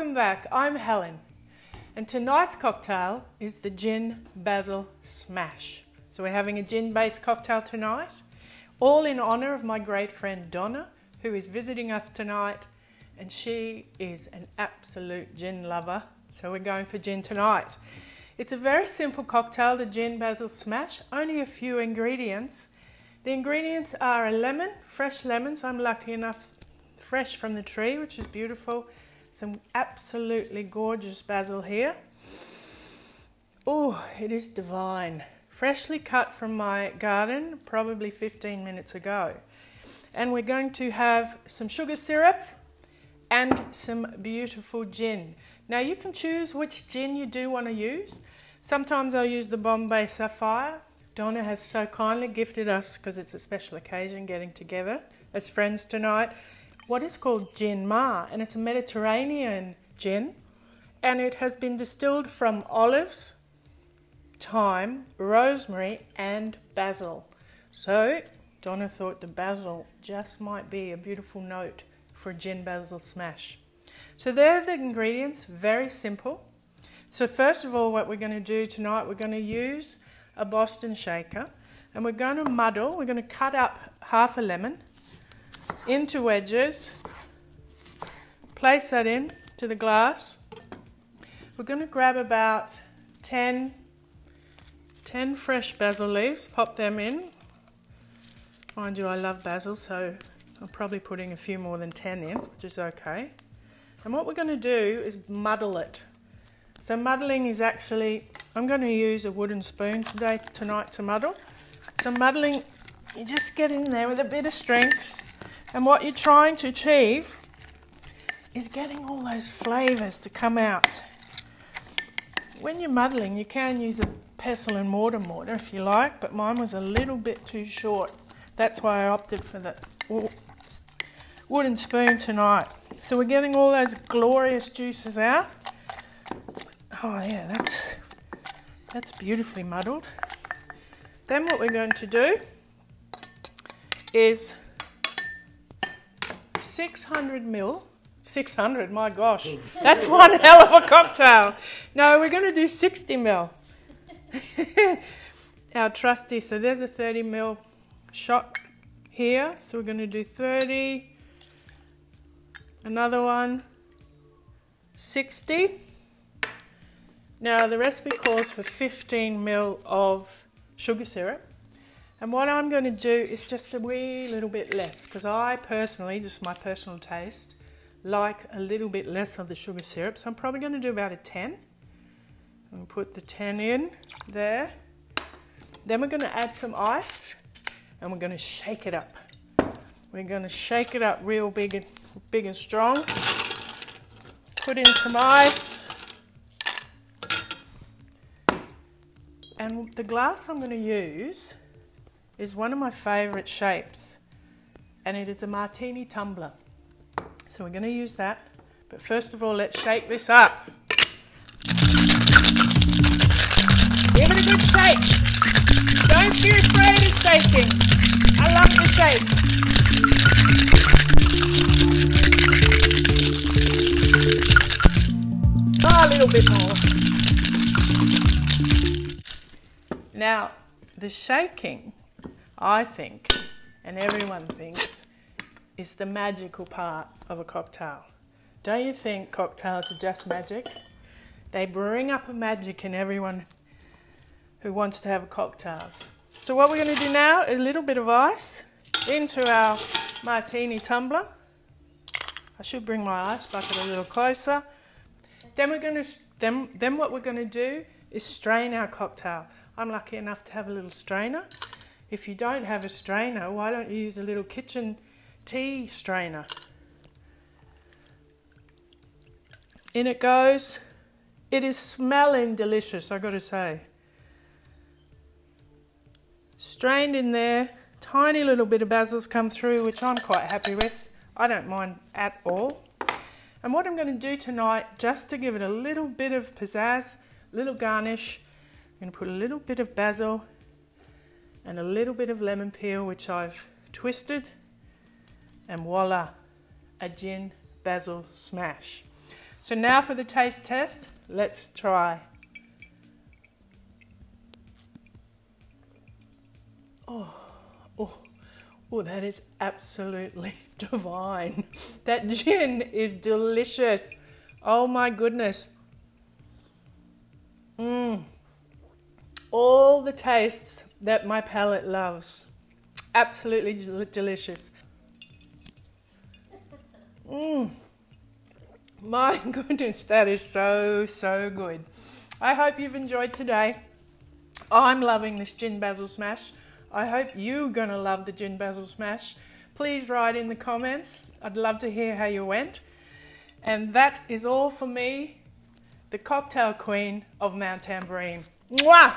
Welcome back. I'm Helen, and tonight's cocktail is the gin basil smash. So, we're having a gin based cocktail tonight, all in honour of my great friend Donna, who is visiting us tonight, and she is an absolute gin lover. So, we're going for gin tonight. It's a very simple cocktail, the gin basil smash, only a few ingredients. The ingredients are a lemon, fresh lemons. I'm lucky enough, fresh from the tree, which is beautiful some absolutely gorgeous basil here. Oh, it is divine. Freshly cut from my garden, probably 15 minutes ago. And we're going to have some sugar syrup and some beautiful gin. Now, you can choose which gin you do want to use. Sometimes I'll use the Bombay Sapphire. Donna has so kindly gifted us, because it's a special occasion, getting together as friends tonight what is called Gin Mare, and it's a Mediterranean gin, and it has been distilled from olives, thyme, rosemary, and basil. So, Donna thought the basil just might be a beautiful note for a gin basil smash. So, there are the ingredients, very simple. So, first of all, what we're going to do tonight, we're going to use a Boston shaker and we're going to muddle, we're going to cut up half a lemon into wedges. Place that in to the glass. We're going to grab about 10, 10 fresh basil leaves, pop them in. Mind you, I love basil, so I'm probably putting a few more than 10 in, which is okay. And what we're going to do is muddle it. So muddling is actually, I'm going to use a wooden spoon today, tonight to muddle. So muddling, you just get in there with a bit of strength and what you're trying to achieve is getting all those flavours to come out. When you're muddling, you can use a pestle and mortar mortar if you like, but mine was a little bit too short. That's why I opted for the wooden spoon tonight. So we're getting all those glorious juices out. Oh yeah, that's that's beautifully muddled. Then what we're going to do is 600 mil. 600, my gosh. That's one hell of a cocktail. No, we're going to do 60 mil. Our trusty, so there's a 30 mil shot here. So we're going to do 30. Another one, 60. Now the recipe calls for 15 mil of sugar syrup. And what I'm going to do is just a wee little bit less because I personally, just my personal taste, like a little bit less of the sugar syrup. So I'm probably going to do about a 10. And put the 10 in there. Then we're going to add some ice and we're going to shake it up. We're going to shake it up real big and, big and strong. Put in some ice. And the glass I'm going to use is one of my favourite shapes and it is a martini tumbler. So we're going to use that. But first of all, let's shake this up. Give it a good shake. Don't be afraid of shaking. I love to shake. Oh, ah, a little bit more. Now, the shaking I think, and everyone thinks, is the magical part of a cocktail. Don't you think cocktails are just magic? They bring up a magic in everyone who wants to have cocktails. So what we're going to do now is a little bit of ice into our martini tumbler. I should bring my ice bucket a little closer. Then we're going to then, then what we're going to do is strain our cocktail. I'm lucky enough to have a little strainer. If you don't have a strainer, why don't you use a little kitchen tea strainer? In it goes. It is smelling delicious, I gotta say. Strained in there, tiny little bit of basil's come through, which I'm quite happy with. I don't mind at all. And what I'm going to do tonight, just to give it a little bit of pizzazz, little garnish, I'm going to put a little bit of basil and a little bit of lemon peel, which I've twisted, and voila, a gin basil smash. So now for the taste test. Let's try. Oh, oh, oh, that is absolutely divine. That gin is delicious. Oh my goodness. All the tastes that my palate loves. Absolutely delicious. Mmm. My goodness, that is so, so good. I hope you've enjoyed today. I'm loving this gin basil smash. I hope you're going to love the gin basil smash. Please write in the comments. I'd love to hear how you went. And that is all for me, the cocktail queen of Mount Tamborine. Mwah!